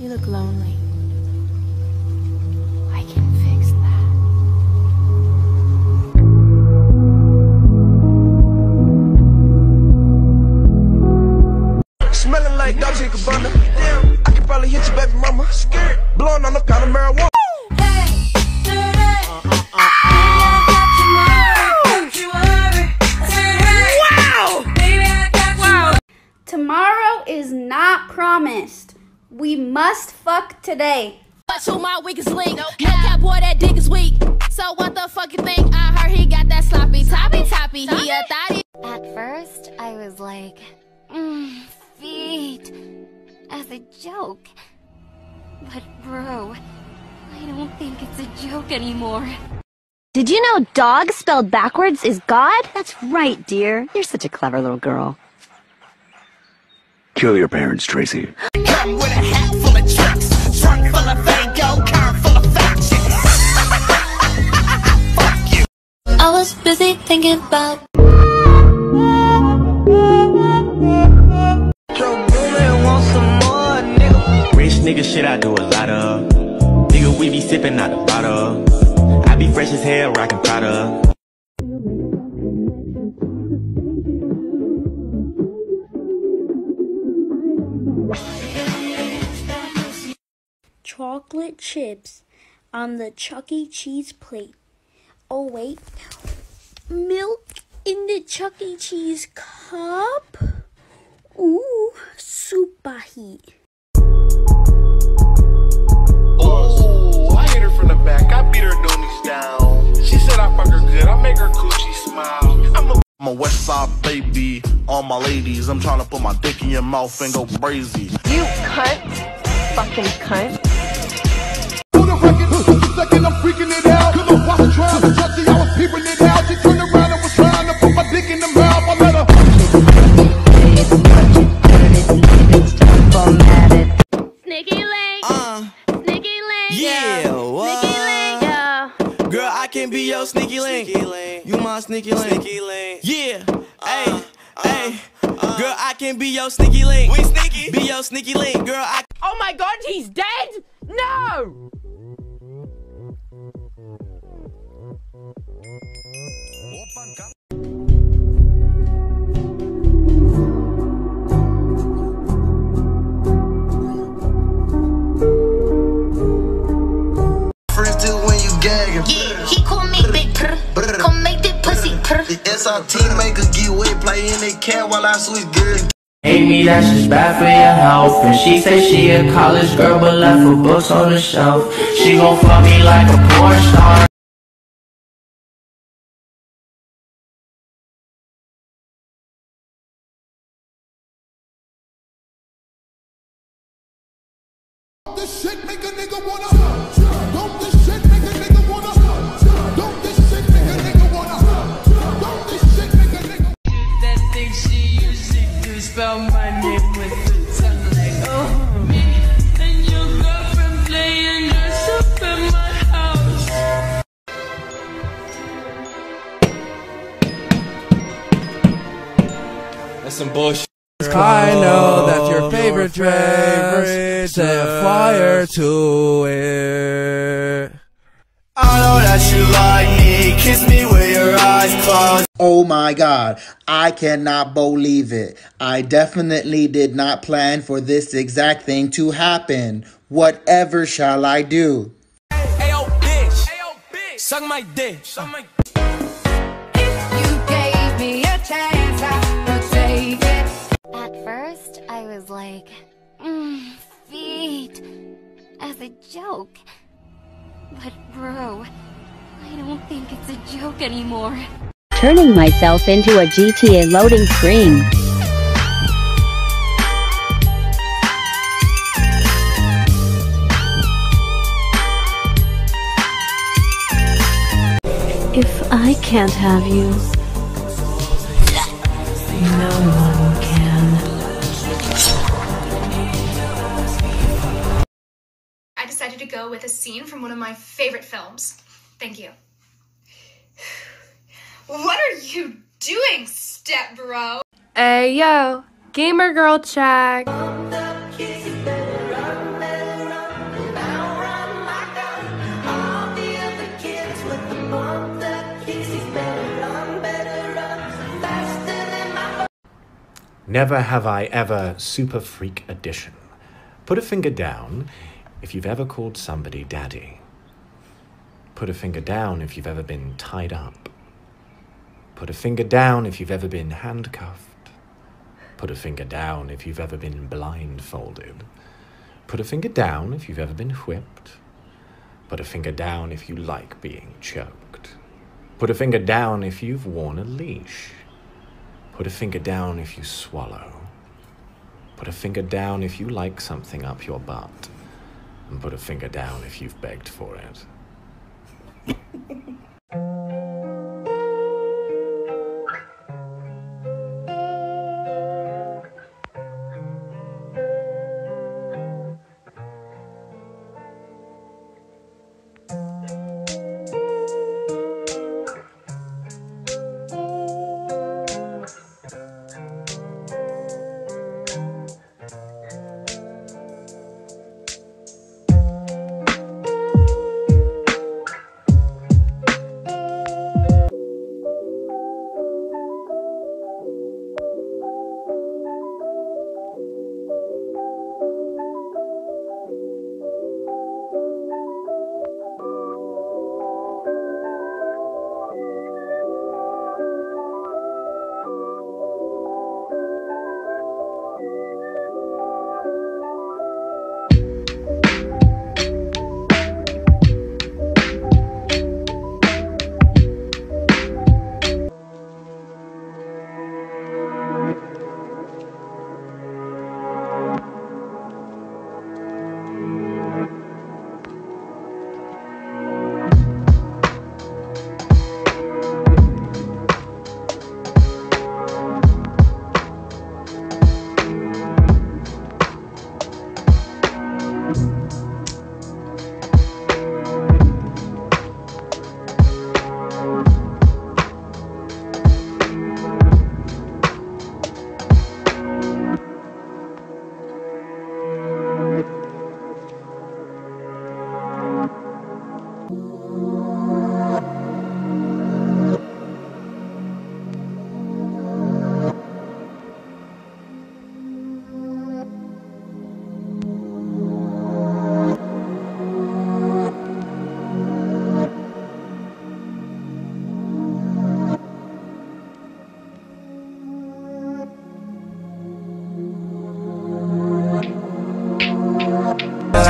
You look lonely. We must fuck today. But to my weakest link. No cap boy, that dick is weak. So what the fuck you think? I heard he got that sloppy toppy toppy. He a thotty. At first, I was like, mm, feet, as a joke. But bro, I don't think it's a joke anymore. Did you know dog spelled backwards is God? That's right, dear. You're such a clever little girl. Kill your parents, Tracy. Come with a hat full of trucks, trunk full of Vango, car full of facts. Fuck you. I was busy thinking about Rich nigga shit I do a lot of. Nigga, we be sipping out the bottle. I be fresh as hell, rockin' Prada. Chocolate chips on the Chuck E. Cheese plate. Oh, wait. Milk in the Chuck E. Cheese cup? Ooh, super heat. Oh, I hit her from the back. I beat her doonies down. She said I fuck her good. I make her coochie smile. I'm a I'm a West Side baby. All my ladies, I'm trying to put my dick in your mouth and go crazy. You cunt. Fucking cunt. Sneaky link. You my sneaky link. Sneaky link. Yeah. Uh, hey, uh, hey. Uh, girl, I can be your sneaky link. We sneaky. Be your sneaky link. Girl, I Oh my god, he's dead? No! Purr. The SRT get wet, play in they cat while I switch gears. Amy, that's just bad for your health. And she say she a college girl, but left her books on the shelf. She gon' fuck me like a porn star. This shit make a nigga wanna. Spell my name with the tongue like oh me and your girlfriend playing dress up in my house. That's some bullshit. I know that's your favorite dress. Set fire to it. I know that you like me. Kiss me with your eyes closed. Oh my god, I cannot believe it. I definitely did not plan for this exact thing to happen. Whatever shall I do? Ayo, bitch. Ayo, bitch. Suck my dick. Suck my You gave me a chance, I would take it. At first, I was like, mm, feet, as a joke. But bro, I don't think it's a joke anymore. Turning myself into a GTA loading screen. If I can't have you, no one can. I decided to go with a scene from one of my favorite films. Thank you. What are you doing, step bro? Hey yo, gamer girl check. Never have I ever super freak edition. Put a finger down if you've ever called somebody daddy. Put a finger down if you've ever been tied up. Put a finger down if you've ever been handcuffed. Put a finger down if you've ever been blindfolded. Put a finger down if you've ever been whipped. Put a finger down if you like being choked. Put a finger down if you've worn a leash. Put a finger down if you swallow. Put a finger down if you like something up your butt. And put a finger down if you've begged for it.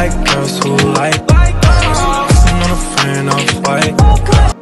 Like girls who like. I'm on a friend off white